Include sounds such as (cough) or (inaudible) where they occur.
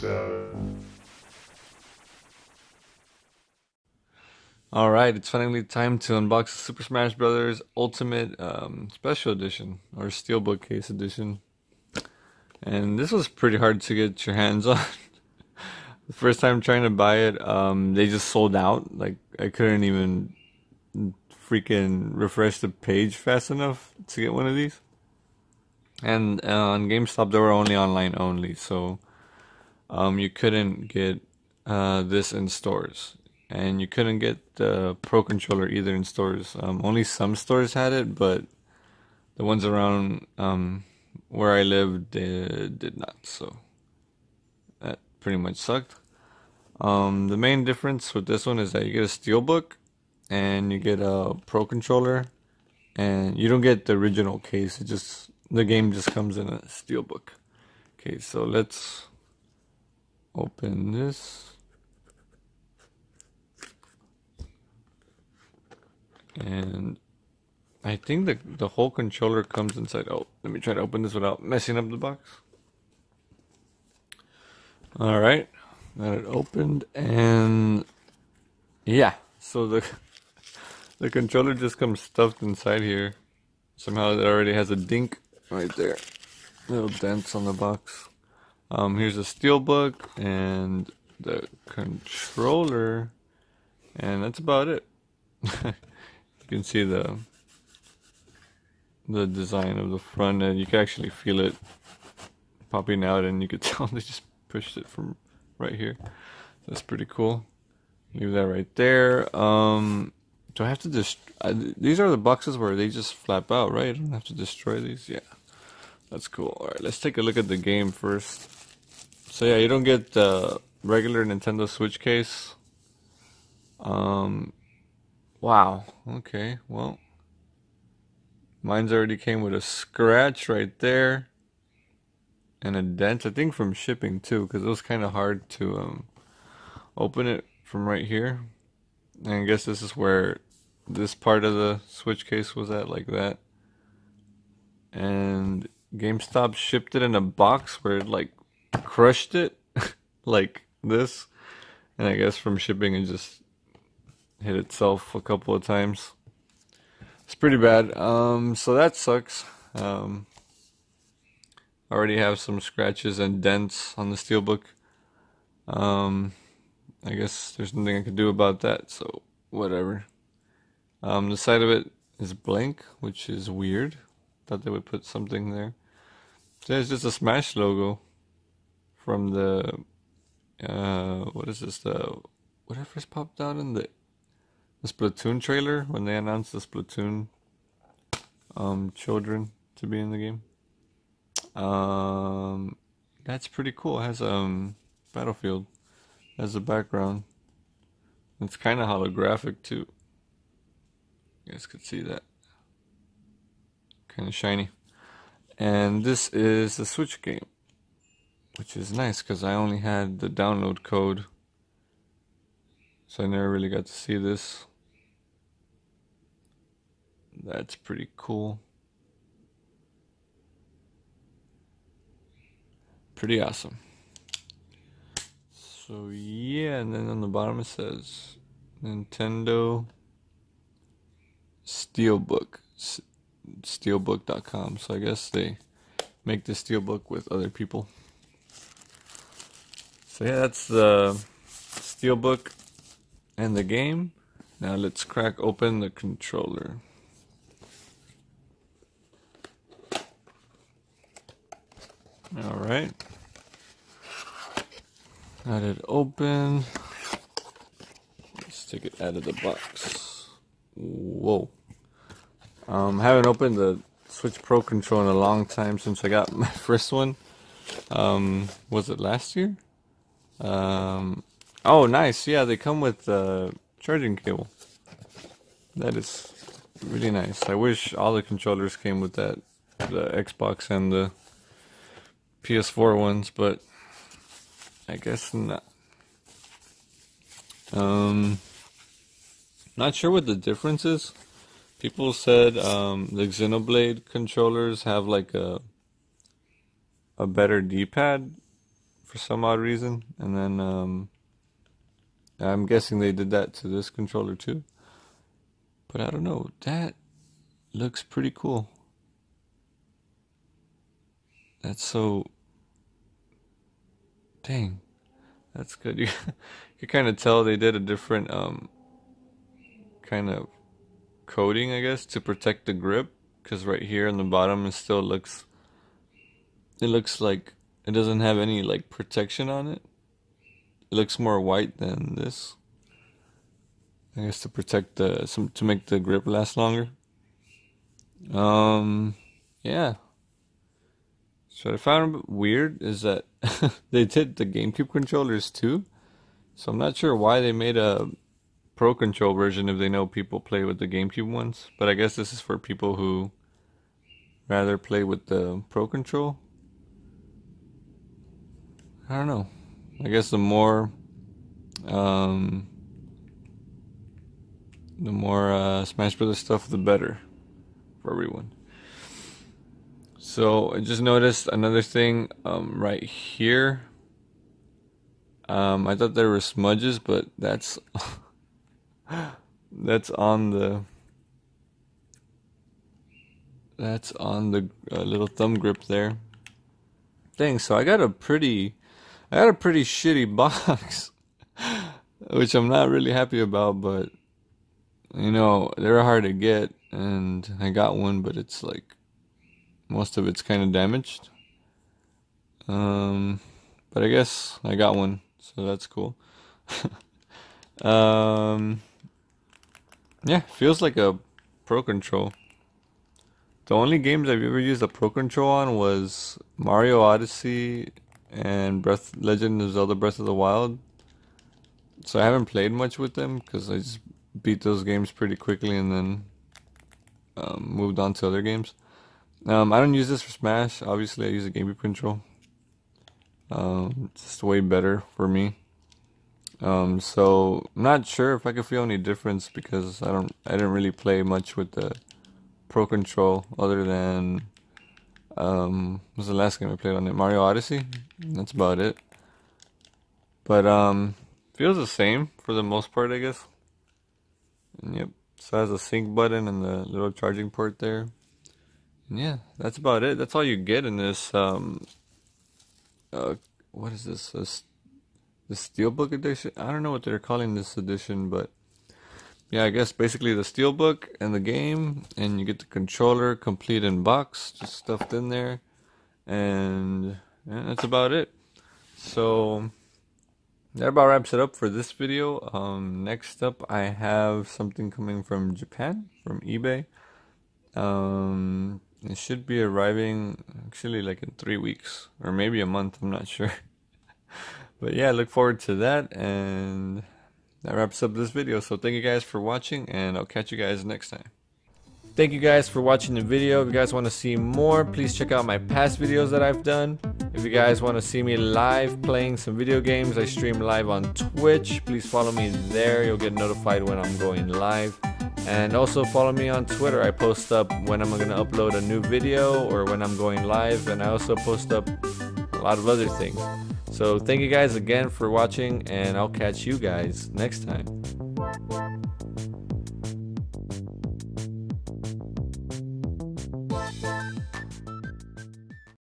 So. Alright, it's finally time to unbox the Super Smash Bros. Ultimate um, Special Edition, or Steelbook Case Edition. And this was pretty hard to get your hands (laughs) on. the first time trying to buy it, um, they just sold out. Like, I couldn't even freaking refresh the page fast enough to get one of these. And uh, on GameStop, they were only online only, so um, you couldn't get uh, this in stores and you couldn't get the Pro controller either in stores. Um, only some stores had it, but the ones around um, where I lived did, not. So that pretty much sucked. Um, the main difference with this one is that you get a steelbook and you get a Pro controller, and you don't get the original case. It just the game just comes in a steelbook. Okay, so let's open this. and I think the the whole controller comes inside. Oh, let me try to open this without messing up the box. All right, got it opened, and yeah, so the (laughs) the controller just comes stuffed inside here. Somehow it already has a dink right there, little dents on the box. Um, here's a steel steelbook and the controller, and that's about it. (laughs) You can see the the design of the front end. You can actually feel it popping out, and you could (laughs) tell they just pushed it from right here. That's pretty cool. Leave that right there. Um, do I have to just? These are the boxes where they just flap out, right? I don't have to destroy these. Yeah, that's cool. All right, let's take a look at the game first. So yeah, you don't get the regular Nintendo Switch case. Um, Wow. Okay. Well, mine's already came with a scratch right there and a dent. I think from shipping too, because it was kind of hard to um, open it from right here. And I guess this is where this part of the switch case was at, like that. And GameStop shipped it in a box where it like crushed it, (laughs) like this. And I guess from shipping it just hit itself a couple of times. It's pretty bad. Um, so that sucks. Um, already have some scratches and dents on the steelbook. Um, I guess there's nothing I can do about that, so whatever. Um, the side of it is blank, which is weird. Thought they would put something there. There's just a Smash logo from the uh, what is this? The whatever's popped out in the the Splatoon trailer when they announced the Splatoon um, children to be in the game. Um, that's pretty cool. It has um Battlefield as a background. It's kind of holographic too. You guys could see that. Kind of shiny. And this is the Switch game, which is nice because I only had the download code, so I never really got to see this. That's pretty cool. Pretty awesome. So yeah, and then on the bottom it says Nintendo Steelbook, steelbook.com. So I guess they make the steelbook with other people. So yeah, that's the steelbook and the game. Now let's crack open the controller. All right. Got it open. Let's take it out of the box. Whoa. Um, haven't opened the Switch Pro control in a long time since I got (laughs) my first one. Um, was it last year? Um, oh, nice. Yeah, they come with the charging cable. That is really nice. I wish all the controllers came with that, the Xbox and the PS4 ones, but I guess not. Um, not sure what the difference is. People said um, the Xenoblade controllers have like a a better D-pad for some odd reason, and then um, I'm guessing they did that to this controller too. But I don't know. That looks pretty cool. That's so. Dang, that's good. (laughs) You you kind of tell they did a different um kind of coating, I guess, to protect the grip. Because right here in the bottom, it still looks. It looks like it doesn't have any like protection on it. It looks more white than this. I guess to protect the some to make the grip last longer. Um, yeah. So what I found weird is that (laughs) they did the GameCube controllers too. So I'm not sure why they made a Pro Control version if they know people play with the GameCube ones. But I guess this is for people who rather play with the Pro Control. I don't know. I guess the more um, the more uh, Smash Brothers stuff, the better for everyone. So I just noticed another thing um, right here. Um, I thought there were smudges, but that's (laughs) that's on the that's on the uh, little thumb grip there. Thing. So I got a pretty, I had a pretty shitty (laughs) box, which I'm not really happy about. But you know, they're hard to get, and I got one, but it's like most of it's kind of damaged. Um, but I guess I got one, so that's cool. (laughs) um, yeah, feels like a Pro Control. The only games I've ever used a Pro Control on was Mario Odyssey and Breath Legend of Zelda Breath of the Wild. So I haven't played much with them because I just beat those games pretty quickly and then um, moved on to other games. Um, I don't use this for Smash. Obviously, I use a GameCube control. Um, it's just way better for me. Um, so I'm not sure if I can feel any difference because I don't. I didn't really play much with the Pro Control other than um, was the last game I played on it? Mario Odyssey. That's about it. But um, feels the same for the most part, I guess. And yep. So it has a sync button and the little charging port there. And yeah, that's about it. That's all you get in this. Um, uh, what is this? this the Steelbook edition? I don't know what they're calling this edition, but yeah, I guess basically the Steelbook and the game, and you get the controller complete in box, just stuffed in there, and yeah, that's about it. So that about wraps it up for this video. Um, next up, I have something coming from Japan, from eBay. Um, it should be arriving actually like in three weeks or maybe a month. I'm not (laughs) sure. but yeah, look forward to that. And that wraps up this video. So thank you guys for watching, and I'll catch you guys next time. Thank you guys for watching the video. If you guys want to see more, please check out my past videos that I've done. If you guys want to see me live playing some video games, I stream live on Twitch. Please follow me there. You'll get notified when I'm going live. And also follow me on Twitter. I post up when I'm going to upload a new video or when I'm going live. And I also post up a lot of other things. So thank you guys again for watching and I'll catch you guys next time.